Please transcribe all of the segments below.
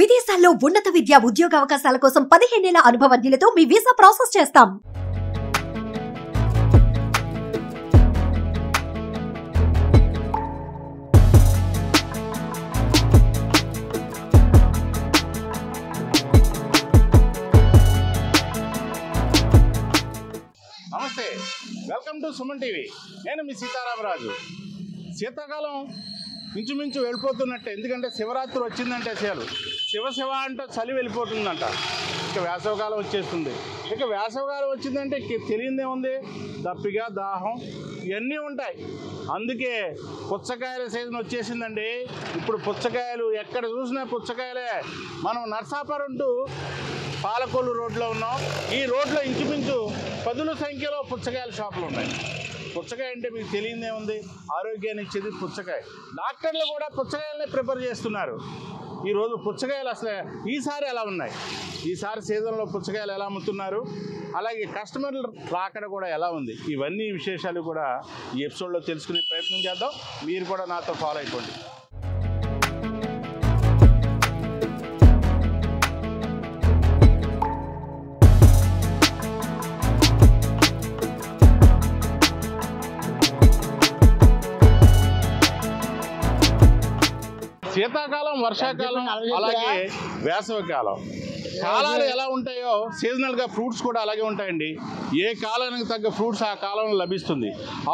విదేశాల్లో ఉన్నత విద్య ఉద్యోగ అవకాశాల కోసం పదిహేనేళ్ళ అనుభవజ్ఞులతో మీ వీసా ప్రాసెస్ చేస్తాం. నమస్తే. Welcome to Suman TV. నేను మీ సీతారామరాజు. శీతాకాలం ఇంచుమించు వెళ్ళిపోతున్నట్టే. ఎందుకంటే శివరాత్రి వచ్చిందంటే అసలు శివ శివ అంటే చలి వెళ్ళిపోతుందంట. ఇక వేసవకాలం వచ్చేస్తుంది. ఇక వేసవకాలం వచ్చిందంటే తెలియదే ఉంది. దప్పిగా దాహం ఇవన్నీ ఉంటాయి. అందుకే పుచ్చకాయల సీజన్ వచ్చేసిందండి. ఇప్పుడు పుచ్చకాయలు ఎక్కడ చూసినా పుచ్చకాయలే. మనం నర్సాపురం టు పాలకొల్లు రోడ్లో ఉన్నాం. ఈ రోడ్లో ఇంచుమించు పదుల సంఖ్యలో పుచ్చకాయల షాపులు ఉన్నాయి. పుచ్చకాయ అంటే మీకు తెలియదే ఉంది. ఆరోగ్యాన్ని ఇచ్చేది పుచ్చకాయ. డాక్టర్లు కూడా పుచ్చకాయలనే ప్రిపేర్ చేస్తున్నారు. ఈరోజు పుచ్చకాయలు అసలు ఈసారి ఎలా ఉన్నాయి? ఈసారి సీజన్లో పుచ్చకాయలు ఎలా అమ్ముతున్నారు? అలాగే కస్టమర్లు రాకడ కూడా ఎలా ఉంది? ఇవన్నీ విశేషాలు కూడా ఈ ఎపిసోడ్లో తెలుసుకునే ప్రయత్నం చేద్దాం. మీరు కూడా నాతో ఫాలో అయిపోండి. వర్షాకాలం అలాగే వేసవికాలం. కాలాలు ఎలా ఉంటాయో సీజనల్గా ఫ్రూట్స్ కూడా అలాగే ఉంటాయండి. ఏ కాలానికి తగ్గ ఫ్రూట్స్ ఆ కాలంలో లభిస్తుంది.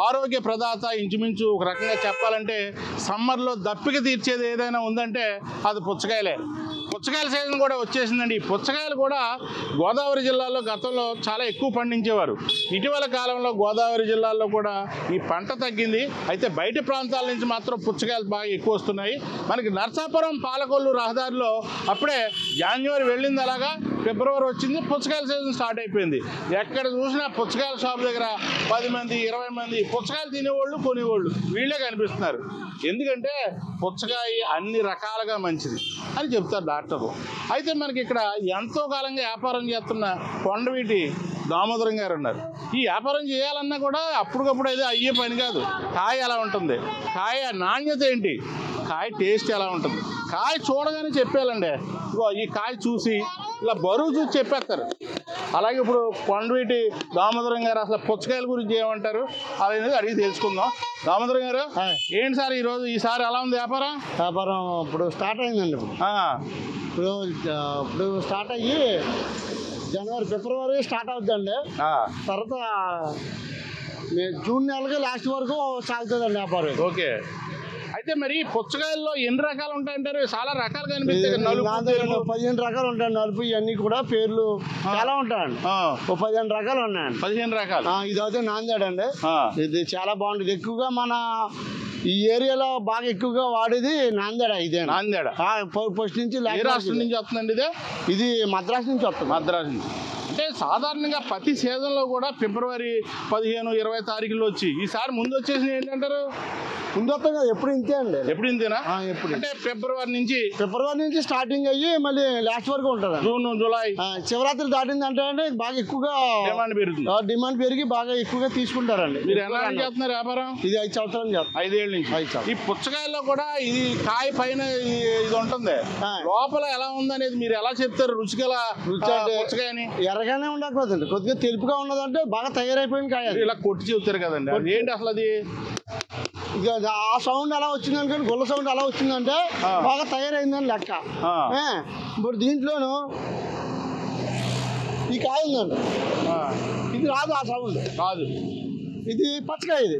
ఆరోగ్య ప్రదాత ఇంచుమించు ఒక రకంగా చెప్పాలంటే సమ్మర్లో దప్పిక తీర్చేది ఏదైనా ఉందంటే అది పుచ్చకాయలే. పుచ్చకాయల సీజన్ కూడా వచ్చేసిందండి. ఈ పుచ్చకాయలు కూడా గోదావరి జిల్లాలో గతంలో చాలా ఎక్కువ పండించేవారు. ఇటీవల కాలంలో గోదావరి జిల్లాలో కూడా ఈ పంట తగ్గింది. అయితే బయట ప్రాంతాల నుంచి మాత్రం పుచ్చకాయలు బాగా ఎక్కువ వస్తున్నాయి. మనకి నర్సాపురం పాలకొల్లు రహదారిలో అప్పుడే జాన్యువరి వెళ్ళింది అలాగా. ఫిబ్రవరి వచ్చింది పుచ్చకాయల సీజన్ స్టార్ట్ అయిపోయింది. ఎక్కడ చూసినా పుచ్చకాయల షాప్ దగ్గర పది మంది ఇరవై మంది పుచ్చకాయలు తినేవాళ్ళు కొనేవాళ్ళు. వీళ్ళే కనిపిస్తున్నారు. ఎందుకంటే పుచ్చకాయ అన్ని రకాలుగా మంచిది అని చెప్తారు డాక్టర్లు. అయితే మనకి ఇక్కడ ఎంతో కాలంగా వ్యాపారం చేస్తున్న కొండవీటి దామోదరం గారు ఉన్నారు. ఈ వ్యాపారం చేయాలన్నా కూడా అప్పటికప్పుడు అయితే అయ్యే పని కాదు. కాయ ఎలా ఉంటుంది? కాయ నాణ్యత ఏంటి? కాయ టేస్ట్ ఎలా ఉంటుంది? కాయ చూడగానే చెప్పేయాలండి. ఇగో ఈ కాయ చూసి ఇలా బరువు చూసి చెప్పేస్తారు. అలాగే ఇప్పుడు కొండవీటి దామోదరం గారు అసలు పుచ్చకాయల గురించి ఏమంటారు? అనేది అడిగి తెలుసుకుందాం. దామోదరం గారు. ఏంటి సార్ ఈరోజు? ఈసారి ఎలా ఉంది వ్యాపారం? వ్యాపారం ఇప్పుడు స్టార్ట్ అయిందండి ఇప్పుడు. ఇప్పుడు స్టార్ట్ అయ్యి జనవరి ఫిబ్రవరి స్టార్ట్ అవుతుందండి తర్వాత జూన్ నెలకి లాస్ట్ వరకు సాగుతుందండి వ్యాపారం. ఓకే. అయితే మరి పుచ్చకాయల్లో ఎన్ని రకాలు ఉంటాయంటారు? చాలా రకాలు కనిపిస్తాయి. పదిహేను రకాలు ఉంటాయి. నలుపు ఇవన్నీ కూడా పేర్లు చాలా ఉంటాయండి. ఓ పదిహేను రకాలు ఉన్నాయండి. పదిహేను రకాలు. ఇది అయితే నాందేడ్ అండి ఇది చాలా బాగుంటుంది. ఎక్కువగా మన ఈ ఏరియాలో బాగా ఎక్కువగా వాడేది నాందేడ ఇదే నాందేడ. ఫస్ట్ నుంచి రాష్ట్రం నుంచి వస్తుందండి ఇదే? ఇది మద్రాసు నుంచి వస్తుంది. మద్రాసు నుంచి. అంటే సాధారణంగా ప్రతి సీజన్లో కూడా ఫిబ్రవరి పదిహేను ఇరవై తారీఖులో వచ్చి ఈసారి ముందు వచ్చేసి ఏంటంటారు? కదా ఎప్పుడు ఇంతే అండి ఎప్పుడు ఇంతేనా? ఎప్పుడు. అంటే ఫిబ్రవరి నుంచి ఫిబ్రవరి నుంచి స్టార్టింగ్ అయ్యి మళ్ళీ లాస్ట్ వరకు ఉంటుంది. June July. శివరాత్రి దాటింది అంటే అండి బాగా ఎక్కువగా డిమాండ్ పెరుగుతుంది. ఆ, డిమాండ్ పెరిగి బాగా ఎక్కువగా తీసుకుంటారండి. మీరు ఎలా చేస్తున్నారు వ్యాపారం? ఇది ఐదు సంవత్సరాలు చేస్తాం. ఐదేళ్ళ నుంచి. ఐదు సంవత్సరాలు. ఈ పుచ్చకాయల్లో కూడా ఇది కాయ పైన ఇది ఉంటుంది. లోపల ఎలా ఉందనేది మీరు ఎలా చెప్తారు? రుచిగల పుచ్చకాయని? ఎర్రగానే ఉండకూడదండి కొద్దిగా తెలుపుగా ఉన్నదంటే బాగా తయారైపోయిన కాయ. ఇలా కొట్టి చెబుతారు కదండి. అది ఏంటి అసలు అది? ఆ సౌండ్ అలా వచ్చింది అనుకోండి గొల్ల సౌండ్ అలా వచ్చిందంటే. బాగా తయారైందని లెక్క. ఇప్పుడు దీంట్లోను ఈ కాయ ఉందండి. ఇది రాదు ఆ సౌండ్. కాదు ఇది పచ్చకాయ ఇది.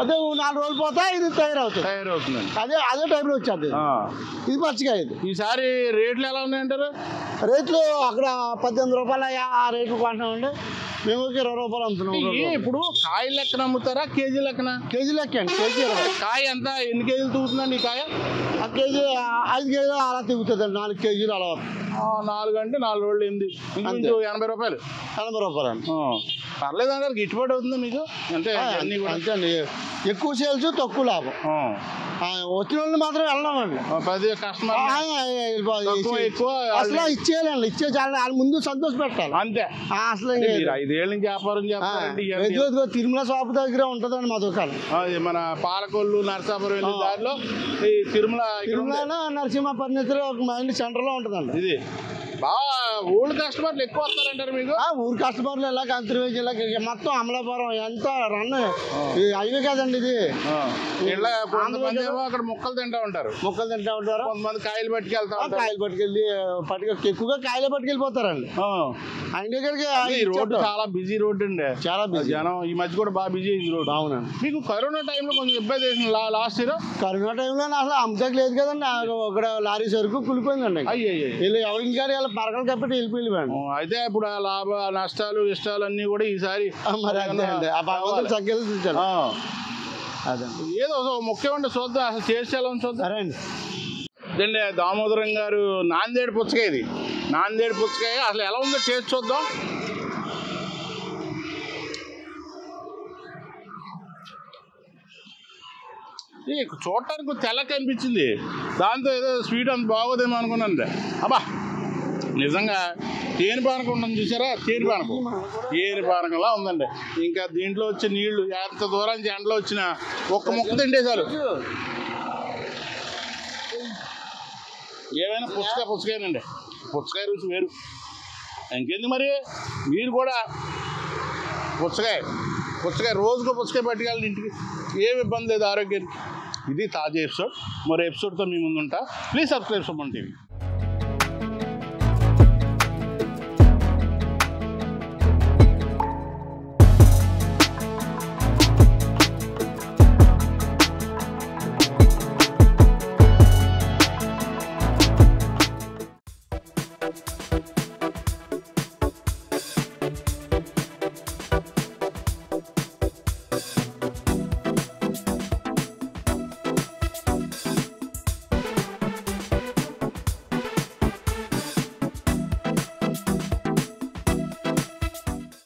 అదే నాలుగు రోజులు పోతే ఇది తయారవుతుంది. తయారవుతుందండి. అదే అదే టైంలో వచ్చేది. ఇది పచ్చికాయ ఇది. ఈసారి రేట్లు ఎలా ఉన్నాయంటారు? రేట్లు అక్కడ పద్దెనిమిది రూపాయలు ఆ- రేట్లు కొంటామండి మేము ఒక ఇరవై రూపాయలు అమ్ముతున్నాం ఇప్పుడు కాయ లెక్కన అమ్ముతారా? కేజీ లెక్కన? కేజీ లెక్క కేజీ ఇరవై. కాయ ఎంత? ఎన్ని కేజీలు తూగుతుందండి ఈ కాయ? ఆ కేజీ ఐదు కేజీలు అలా తిరుగుతుందండి నాలుగు కేజీలు అలా నాలుగు అంటే నాలుగు రోజులు ఎనిమిది ఎనభై రూపాయలు. ఎనభై రూపాయలు అండి. పర్లేదు అంటారు గిట్టుబాటు అవుతుందా మీకు? అంటే అంతే అండి. ఎక్కువ సేల్స్ తక్కువ లాభం. వచ్చిన వాళ్ళు మాత్రం వెళ్ళామండి ప్రతి కస్టమర్ ఎక్కువ అసలు ఇచ్చేయాలండి ఇచ్చే చాలా వాళ్ళ ముందు సంతోష పెట్టాలి. అంతే. అసలు ఐదేళ్ళ నుంచి వ్యాపారం ఇదిగో తిరుమల షాప్ దగ్గర ఉంటుందండి మా దుకాణం. మన పాలకొల్లు నరసాపురం. దారిలో ఈ తిరుమల. తిరుమల నరసింహ ఫర్నిచర్ ఒక మైండ్ సెంటర్లో ఉంటుందండి. ఇది. బాగా ఓల్డ్ కస్టమర్లు ఎక్కువ వస్తారంటారు మీకు? ఆ, ఊరు కస్టమర్లు ఇలా కంత్రి జిల్లా మొత్తం అమలాపురం ఎంత రన్ ఇది హైవే కదండి ఇది. కొంతమంది ఏమో అక్కడ మొక్కలు తింటా ఉంటారు. మొక్కలు తింటా ఉంటారు? కొంతమంది కాయలు పట్టుకెళ్తా ఉంటారు. కాయలు పట్టుకెళ్ళి పట్టుకు ఎక్కువగా కాయలే పట్టుకెళ్ళిపోతారండి. ఆయన దగ్గరికి ఈ రోడ్డు. చాలా బిజీ రోడ్డు అండి. చాలా busy. జనం ఈ మధ్య కూడా బాగా బిజీ అయింది రోడ్డు. అవునండి మీకు కరోనా టైంలో కొంచెం ఇబ్బంది వేసింది లాస్ట్ ఇయర్ కరోనా టైంలో అసలు అమ్మకం లేదు కదండి. ఒక లారీ సరుకు కులిపోయిందండి అయ్యి వీళ్ళు ఎవరి ఇంటికాడ వీళ్ళ పరకలు కప్పటి వెళ్ళిపోయింది అయితే ఇప్పుడు ఆ లాభ నష్టాలు ఇష్టాలు అన్నీ కూడా ఈసారి. అదే. ఏదో ముఖ్యమంటే చూద్దాం అసలు చేసేయాలని చూద్దాం సరే అండి. ఇదండి దామోదరం గారు నాందేడు పుచ్చకాయ ఇది. నాందేడు పుచ్చకాయ అసలు ఎలా ఉందో చేసి చూద్దాం. చూడటానికి తెల్ల కనిపించింది. దాంతో ఏదో స్వీట్ అంత బాగోదేమో అనుకున్నాను అబ్బా. నిజంగా తేని పానకం ఉంటుంది చూసారా? తేని పానకం. తేని పానకంలా ఉందండి. ఇంకా దీంట్లో వచ్చే నీళ్ళు ఎంత దూరం ఎండలో వచ్చిన ఒక్క ముక్క తింటే చాలు. ఏమైనా పుచ్చకాయ పుచ్చకాయనండి. పుచ్చకాయ రుచి వేరు. ఇంకేంది మరి? మీరు కూడా పుచ్చకాయ పుచ్చకాయ రోజుకు పుచ్చకాయ పట్టుకెళ్ళండి ఇంటికి. ఏమి ఇబ్బంది లేదు ఆరోగ్యానికి. ఇది తాజా ఎపిసోడ్. మరో ఎపిసోడ్తో మీ ముందుంటా. Please subscribe Suman TV.